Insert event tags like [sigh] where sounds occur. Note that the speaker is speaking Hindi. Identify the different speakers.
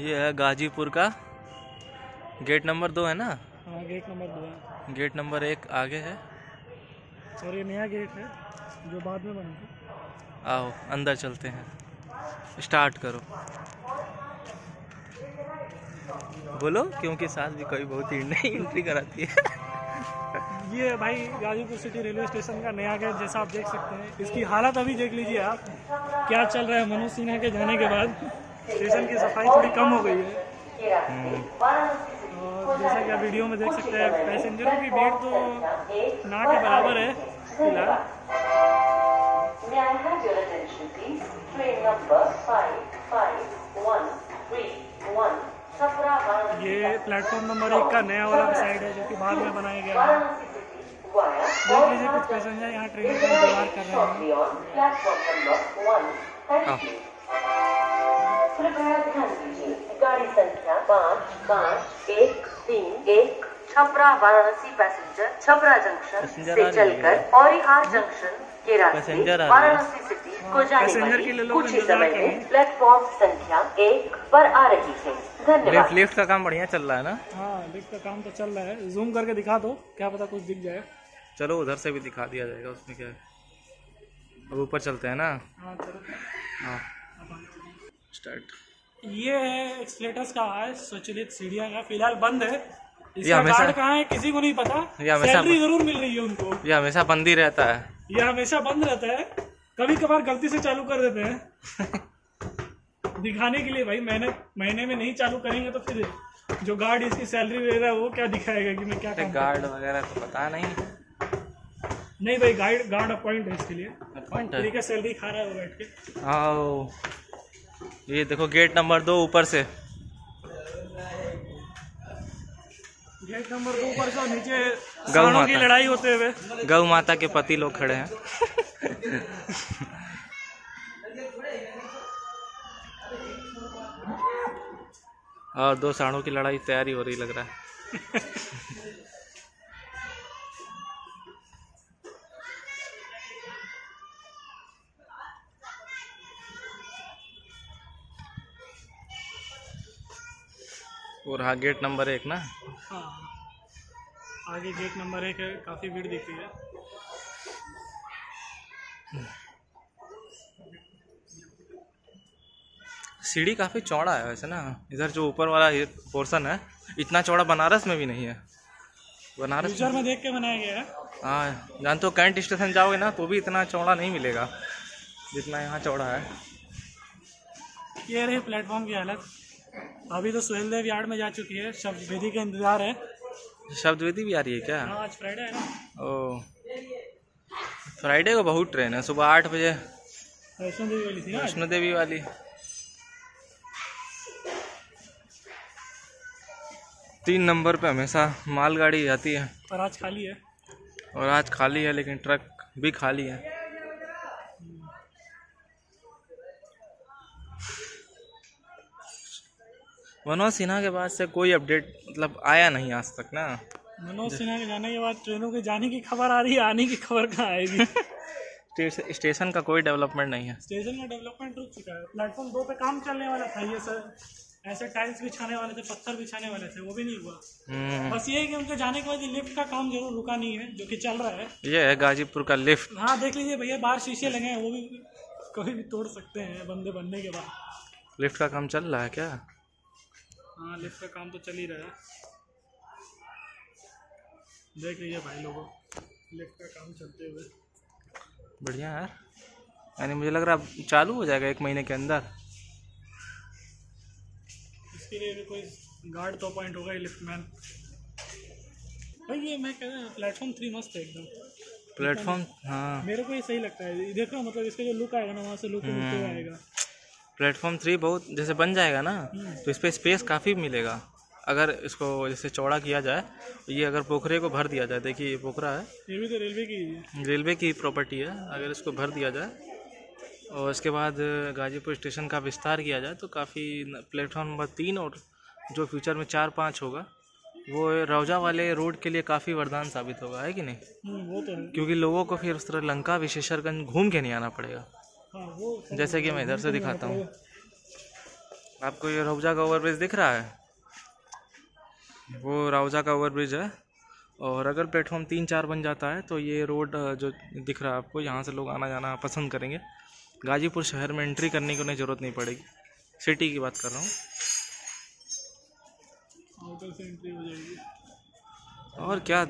Speaker 1: ये है गाजीपुर का। गेट नंबर दो है ना?
Speaker 2: हाँ गेट नंबर दो है।
Speaker 1: गेट नंबर एक आगे है।
Speaker 2: और ये नया गेट है जो बाद में बना
Speaker 1: आओ अंदर चलते हैं। स्टार्ट करो। बोलो क्योंकि सास भी कभी बहुत ही नहीं एंट्री कराती है।
Speaker 2: ये भाई गाजीपुर सिटी रेलवे स्टेशन का नया गेट जैसा आप देख सकते हैं। इसकी हालत अभी देख लीजिए आप क्या चल रहा है मनोज सिन्हा के जाने के बाद। स्टेशन की सफ़ाई थोड़ी कम हो गई है। और जैसा कि आप वीडियो में देख सकते हैं पैसेंजरों की भीड़ तो ना के बराबर है फ़िलहाल।
Speaker 3: May I have your attention, please? Train number 55131 Chapra Varanasi
Speaker 2: ये प्लेटफॉर्म नंबर एक का नया वाला साइड है जो कि बाद में बनाया गया है। देख लीजिए कुछ पैसेंजर यहाँ ट्रेन का इंतज़ार कर रहे हैं।
Speaker 3: shortly on platform number 1. Thank you. कृपया ध्यान दीजिए गाड़ी संख्या पाँच पाँच एक तीन एक छपरा वाराणसी पैसेंजर छपरा जंक्शन से चलकर औरिहार जंक्शन के रास्ते
Speaker 1: है।
Speaker 3: वाराणसी सिटी को जाने वाली कुछ ही समय में प्लेटफॉर्म संख्या एक पर आ रही है। धन्यवाद।
Speaker 1: लिफ्ट लिफ्ट का काम बढ़िया चल रहा है ना?
Speaker 2: हाँ लिफ्ट का काम तो चल रहा है। जूम करके दिखा दो क्या पता कुछ दिख जाए।
Speaker 1: चलो उधर से भी दिखा दिया जाएगा उसमें क्या है। अब ऊपर चलते हैं ना?
Speaker 2: हाँ
Speaker 1: हाँ। स्टार्ट।
Speaker 2: ये है एक्सलेटर्स का है स्वचलित सीढ़ियाँ का फ़िलहाल बंद है। इसका
Speaker 1: हमेशा-
Speaker 2: कार्ड कहाँ है किसी को नहीं पता।
Speaker 1: ये हमेशा-
Speaker 2: सैलरी ज़रूर मिल रही है उनको।
Speaker 1: ये हमेशा बंद ही रहता है।
Speaker 2: ये हमेशा बंद रहता है। कभी कभार गलती से चालू कर देते हैं। [laughs] दिखाने के लिए भाई महीने महीने में नहीं चालू करेंगे तो फिर जो गार्ड इसकी सैलरी ले रहा है वो क्या दिखाएगा कि मैं क्या
Speaker 1: गार्ड वगैरह तो पता नहीं।
Speaker 2: नहीं भाई गाइड गार्ड अपॉइंट है इसके लिए।
Speaker 1: पॉइंट
Speaker 2: फ्री का सैलरी खा रहा है वो बैठ के।
Speaker 1: आओ। ये देखो गेट नंबर दो ऊपर से।
Speaker 2: गेट नंबर दो ऊपर से नीचे
Speaker 1: गौ
Speaker 2: सांडों की
Speaker 1: माता।
Speaker 2: लड़ाई होते हुए।
Speaker 1: गौ माता के पति लोग खड़े हैं। और दो साढ़ों की लड़ाई तैयारी हो रही लग रहा है। [laughs] और हाँ गेट नंबर एक ना?
Speaker 2: हाँ। आगे गेट नंबर एक है काफ़ी भीड़ दिख रही है।
Speaker 1: सीढ़ी काफ़ी चौड़ा है वैसे ना। इधर जो ऊपर वाला ये पोर्शन है इतना चौड़ा बनारस में भी नहीं है। बनारस
Speaker 2: फ्यूचर में देख के बनाया गया है।
Speaker 1: हाँ जानते हो कैंट स्टेशन जाओगे ना तो भी इतना चौड़ा नहीं मिलेगा जितना यहाँ चौड़ा है।
Speaker 2: ये रही प्लेटफॉर्म की हालत अभी तो सुहेल देव यार्ड में जा चुकी है शब्द विधि का इंतज़ार है।
Speaker 1: शब्द वेदी भी आ रही है क्या?
Speaker 2: हाँ आज फ्राइडे है ना।
Speaker 1: ओ फ्राइडे को बहुत ट्रेन है सुबह आठ बजे।
Speaker 2: वैष्णो देवी वाली थी
Speaker 1: वैष्णो देवी वाली। तीन नंबर पे हमेशा मालगाड़ी आती है।
Speaker 2: और आज खाली है।
Speaker 1: और आज खाली है लेकिन ट्रक भी खाली है। मनोज सिन्हा के बाद से कोई अपडेट मतलब आया नहीं आज तक ना?
Speaker 2: मनोज सिन्हा के जाने के बाद ट्रेनों के जाने की खबर आ रही है आने की खबर कहाँ आएगी? [laughs]
Speaker 1: स्टेशन का कोई डेवलपमेंट नहीं है।
Speaker 2: स्टेशन का डेवलपमेंट रुक चुका है। प्लेटफॉर्म दो पे काम चलने वाला था ये सर। ऐसे टाइल्स बिछाने वाले थे पत्थर बिछाने वाले थे वो भी नहीं हुआ।
Speaker 1: हम्म,
Speaker 2: बस ये है कि उनके जाने के बाद लिफ्ट का काम ज़रूर रुका नहीं है जो कि चल रहा है।
Speaker 1: ये है गाजीपुर का लिफ्ट।
Speaker 2: हाँ देख लीजिए भैया बाहर शीशे लगे हैं वो भी कभी भी तोड़ सकते हैं बंदे बनने के बाद।
Speaker 1: लिफ्ट का काम चल रहा है क्या?
Speaker 2: हाँ लिफ्ट का काम तो चल ही रहा है। देख लीजिए भाई लोगों लिफ्ट का काम चलते हुए।
Speaker 1: बढ़िया यार। यानी मुझे लग रहा है चालू हो जाएगा एक महीने के अंदर।
Speaker 2: इसके लिए भी कोई गार्ड तो अपॉइंट होगा ही लिफ्ट मैन भाई ये मैं कह रहा हूँ प्लेटफॉर्म थ्री मस्त है एकदम।
Speaker 1: प्लेटफॉर्म हाँ।
Speaker 2: मेरे को ये सही लगता है। देखो मतलब इसका जो लुक आएगा ना वहाँ से लुक आएगा।
Speaker 1: प्लेटफॉर्म थ्री बहुत जैसे बन जाएगा ना तो इस पर स्पेस काफ़ी मिलेगा। अगर इसको जैसे चौड़ा किया जाए ये अगर पोखरे को भर दिया जाए देखिए ये पोखरा है।
Speaker 2: ये भी तो रेलवे की
Speaker 1: रेलवे की प्रॉपर्टी है। अगर इसको भर दिया जाए और इसके बाद गाजीपुर स्टेशन का विस्तार किया जाए तो काफ़ी प्लेटफॉर्म नंबर तीन और जो फ्यूचर में चार पाँच होगा वो रौजा वाले रोड के लिए काफ़ी वरदान साबित होगा है कि नहीं?
Speaker 2: हम्म, वो तो है।
Speaker 1: क्योंकि लोगों को फिर उस तरह लंका विशेषरगंज घूम के नहीं आना पड़ेगा। जैसे कि मैं इधर से दिखाता हूँ। आपको ये रौजा का ओवरब्रिज दिख रहा है? वो रौजा का ओवरब्रिज है। और अगर प्लेटफॉर्म तीन चार बन जाता है तो ये रोड जो दिख रहा है आपको, यहाँ से लोग आना जाना पसंद करेंगे। गाजीपुर शहर में एंट्री करने की उन्हें ज़रूरत नहीं पड़ेगी। सिटी की बात कर रहा हूँ। और क्या